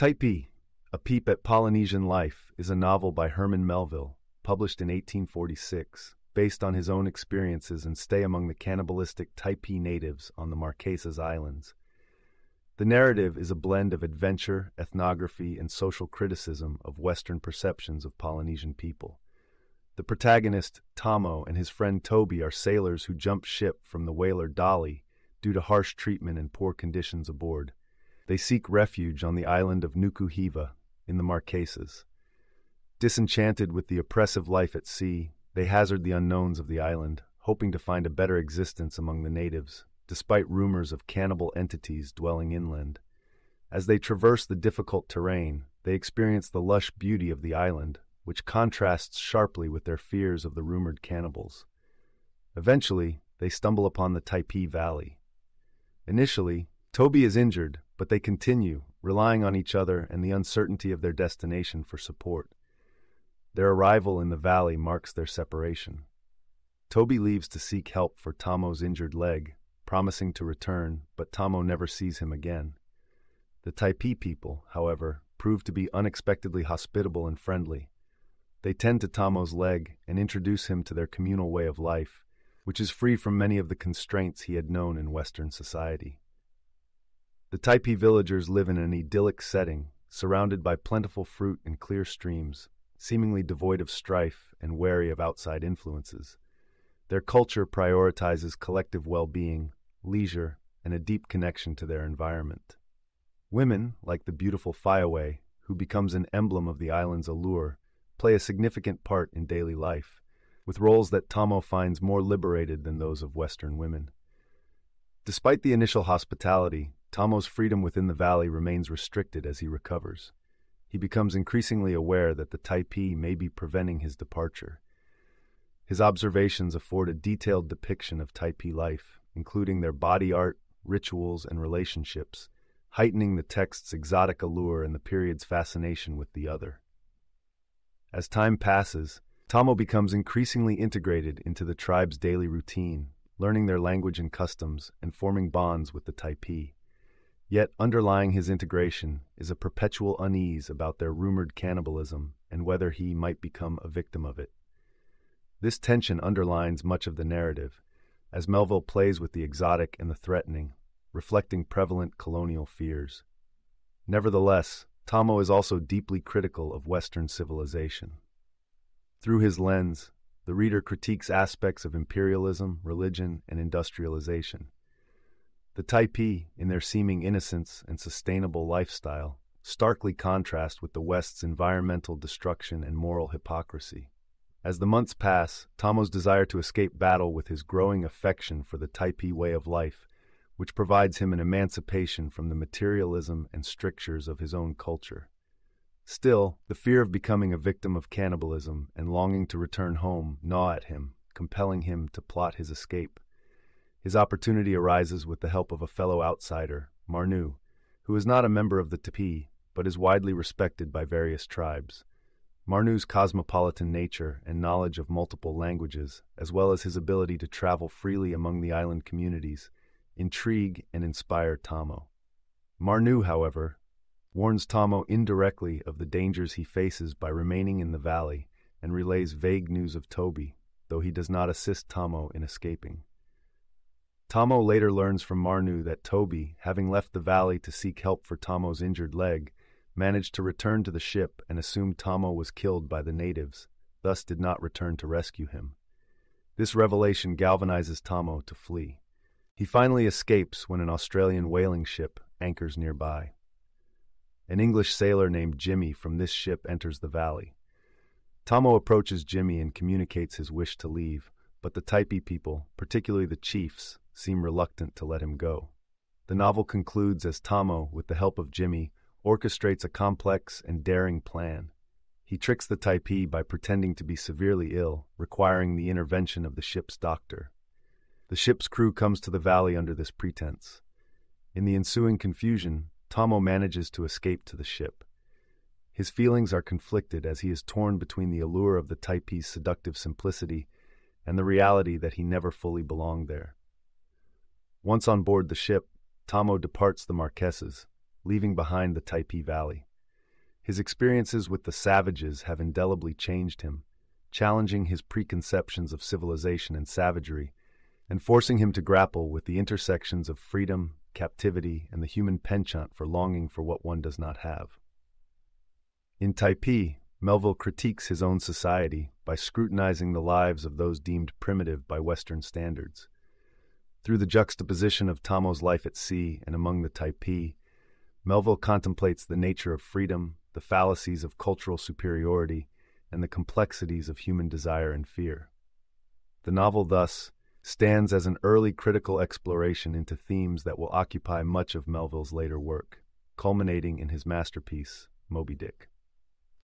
Typee, A Peep at Polynesian Life, is a novel by Herman Melville, published in 1846, based on his own experiences and stay among the cannibalistic Typee natives on the Marquesas Islands. The narrative is a blend of adventure, ethnography, and social criticism of Western perceptions of Polynesian people. The protagonist, Tommo, and his friend Toby are sailors who jump ship from the whaler Dolly due to harsh treatment and poor conditions aboard. They seek refuge on the island of Nukuhiva in the Marquesas. Disenchanted with the oppressive life at sea, they hazard the unknowns of the island, hoping to find a better existence among the natives despite rumors of cannibal entities dwelling inland. As they traverse the difficult terrain, they experience the lush beauty of the island, which contrasts sharply with their fears of the rumored cannibals. Eventually, they stumble upon the Typee Valley. Initially, Toby is injured, but they continue, relying on each other and the uncertainty of their destination for support. Their arrival in the valley marks their separation. Toby leaves to seek help for Tommo's injured leg, promising to return, but Tommo never sees him again. The Typee people, however, prove to be unexpectedly hospitable and friendly. They tend to Tommo's leg and introduce him to their communal way of life, which is free from many of the constraints he had known in Western society. The Typee villagers live in an idyllic setting, surrounded by plentiful fruit and clear streams, seemingly devoid of strife and wary of outside influences. Their culture prioritizes collective well being, leisure, and a deep connection to their environment. Women, like the beautiful Fayaway, who becomes an emblem of the island's allure, play a significant part in daily life, with roles that Tommo finds more liberated than those of Western women. Despite the initial hospitality, Tommo's freedom within the valley remains restricted as he recovers. He becomes increasingly aware that the Typee may be preventing his departure. His observations afford a detailed depiction of Typee life, including their body art, rituals, and relationships, heightening the text's exotic allure and the period's fascination with the other. As time passes, Tommo becomes increasingly integrated into the tribe's daily routine, learning their language and customs and forming bonds with the Typee. Yet underlying his integration is a perpetual unease about their rumored cannibalism and whether he might become a victim of it. This tension underlines much of the narrative, as Melville plays with the exotic and the threatening, reflecting prevalent colonial fears. Nevertheless, Tommo is also deeply critical of Western civilization. Through his lens, the reader critiques aspects of imperialism, religion, and industrialization. The Typee, in their seeming innocence and sustainable lifestyle, starkly contrast with the West's environmental destruction and moral hypocrisy. As the months pass, Tommo's desire to escape battle with his growing affection for the Typee way of life, which provides him an emancipation from the materialism and strictures of his own culture. Still, the fear of becoming a victim of cannibalism and longing to return home gnaw at him, compelling him to plot his escape. His opportunity arises with the help of a fellow outsider, Marnoo, who is not a member of the Typee, but is widely respected by various tribes. Marnoo's cosmopolitan nature and knowledge of multiple languages, as well as his ability to travel freely among the island communities, intrigue and inspire Tommo. Marnoo, however, warns Tommo indirectly of the dangers he faces by remaining in the valley and relays vague news of Toby, though he does not assist Tommo in escaping. Tommo later learns from Marnoo that Toby, having left the valley to seek help for Tommo's injured leg, managed to return to the ship and assumed Tommo was killed by the natives, thus did not return to rescue him. This revelation galvanizes Tommo to flee. He finally escapes when an Australian whaling ship anchors nearby. An English sailor named Jimmy from this ship enters the valley. Tommo approaches Jimmy and communicates his wish to leave, but the Typee people, particularly the chiefs, seem reluctant to let him go. The novel concludes as Tommo, with the help of Jimmy, orchestrates a complex and daring plan. He tricks the Typee by pretending to be severely ill, requiring the intervention of the ship's doctor. The ship's crew comes to the valley under this pretense. In the ensuing confusion, Tommo manages to escape to the ship. His feelings are conflicted as he is torn between the allure of the Typee's seductive simplicity and the reality that he never fully belonged there. Once on board the ship, Tommo departs the Marquesas, leaving behind the Typee Valley. His experiences with the savages have indelibly changed him, challenging his preconceptions of civilization and savagery, and forcing him to grapple with the intersections of freedom, captivity, and the human penchant for longing for what one does not have. In Typee, Melville critiques his own society by scrutinizing the lives of those deemed primitive by Western standards. Through the juxtaposition of Tommo's life at sea and among the Typee, Melville contemplates the nature of freedom, the fallacies of cultural superiority, and the complexities of human desire and fear. The novel, thus, stands as an early critical exploration into themes that will occupy much of Melville's later work, culminating in his masterpiece, Moby Dick.